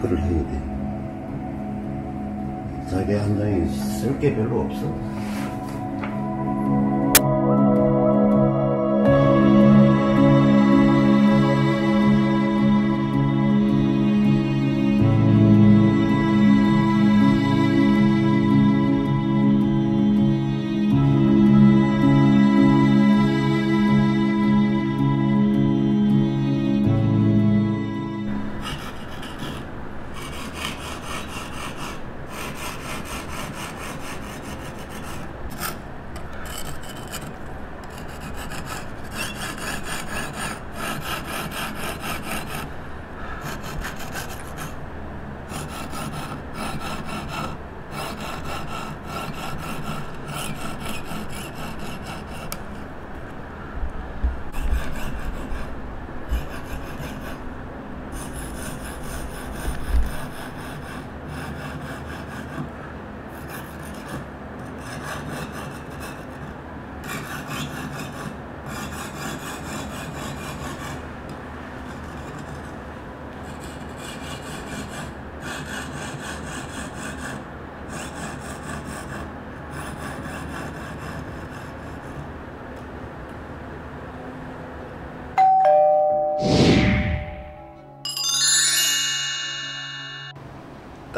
걸 해야 돼. 자기 한 장이 쓸 게 별로 없어.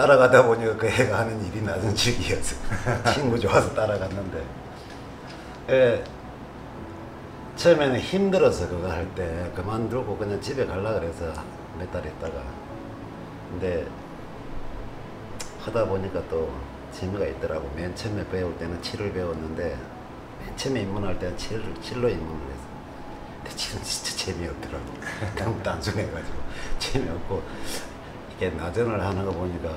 따라가다 보니까 그 애가 하는 일이 낮은 칠기였어. 친구 좋아서 따라갔는데. 예, 처음에는 힘들어서 그거 할 때 그만두고 그냥 집에 갈라 그래서 몇 달 있다가. 근데 하다 보니까 또 재미가 있더라고. 맨 처음에 배울 때는 칠을 배웠는데 맨 처음에 입문할 때는 칠, 칠로 입문을 했어. 근데 칠은 진짜 재미없더라고. 너무 단순해가지고 재미없고 이게 나전을 하는 거 보니까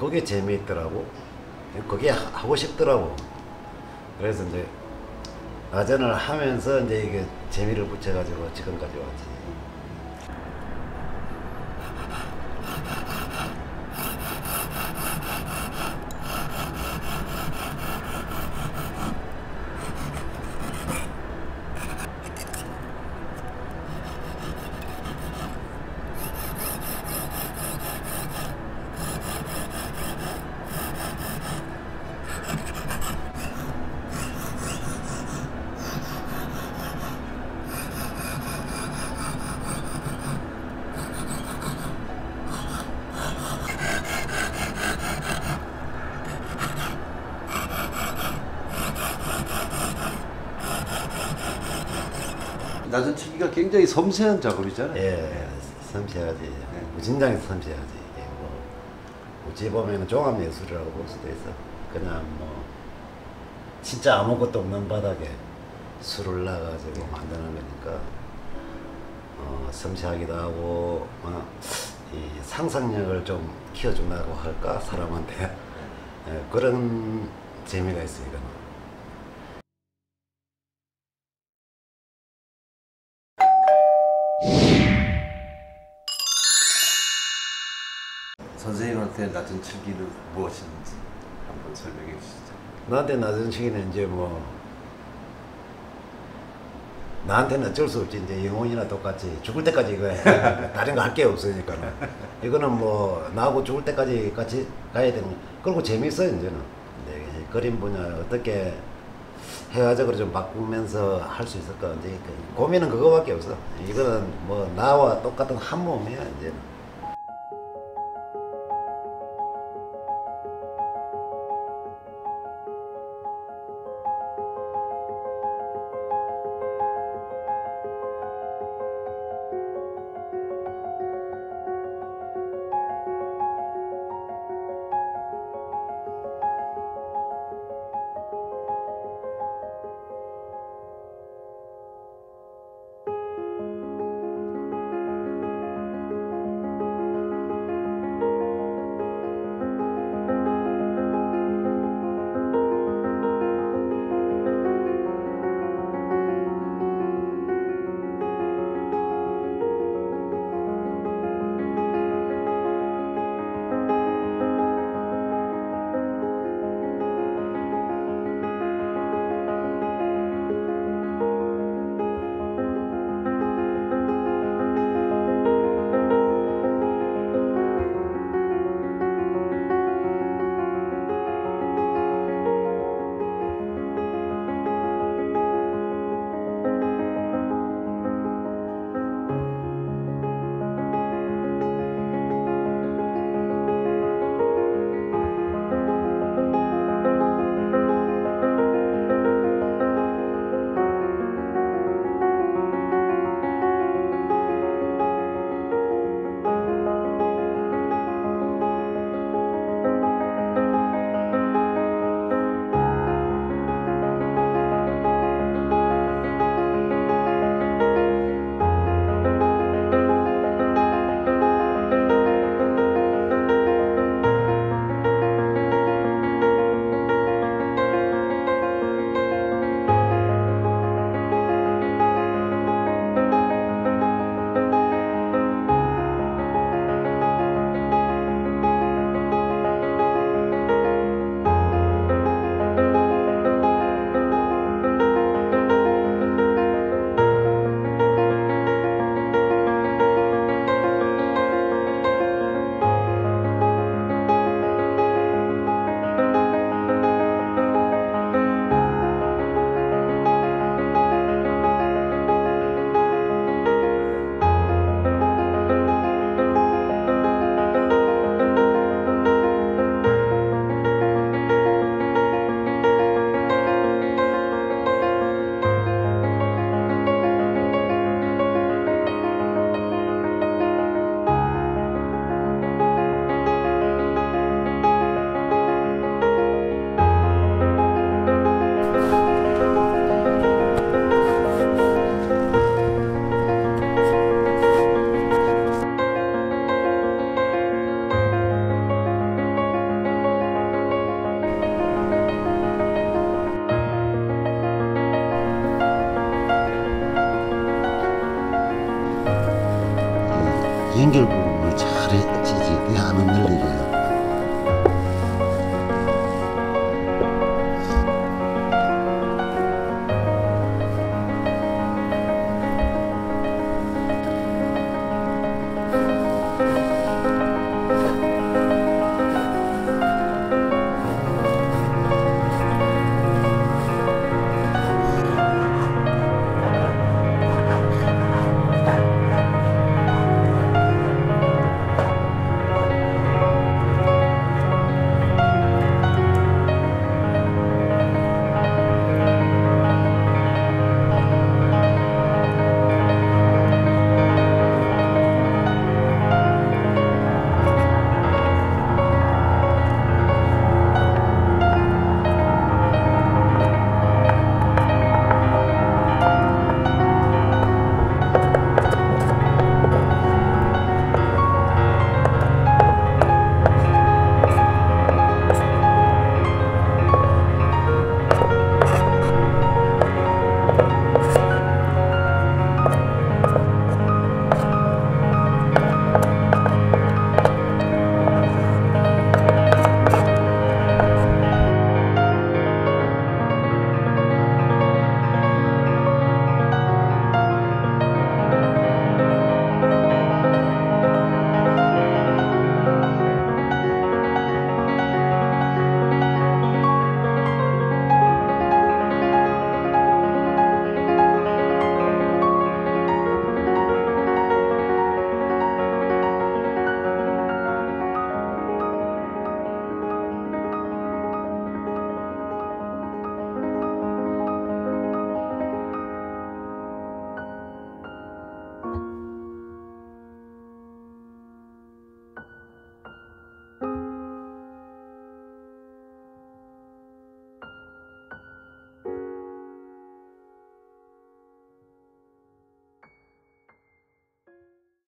그게 재미있더라고. 그게 하- 하고 싶더라고. 그래서 이제 나전을 하면서 이제 이게 재미를 붙여가지고 지금까지 왔지. 낮은 치기가 굉장히 섬세한 작업이잖아요. 예, 섬세하지. 무진장이 섬세하지. 이게 뭐 어찌 보면 종합 예술이라고 볼 수도 있어. 그냥 뭐 진짜 아무것도 없는 바닥에 술을 놔가지고 만드는 거니까 어, 섬세하기도 하고 어, 이 상상력을 좀 키워준다고 할까 사람한테 예, 그런 재미가 이거 낮은 칠기는 무엇인지 한번 설명해 주시죠. 나한테 낮은 시기는 이제 뭐 나한테는 어쩔 수 없지. 이제 영혼이나 똑같이 죽을 때까지 이거 해. 다른 거 할 게 없으니까. 이거는 뭐 나하고 죽을 때까지 같이 가야 되는 거. 그리고 재밌어 이제는. 근데 이 그림 분야 어떻게 해가적으로 좀 바꾸면서 할 수 있을까 이제. 그 고민은 그거밖에 없어. 이거는 뭐 나와 똑같은 한 몸이야 이제는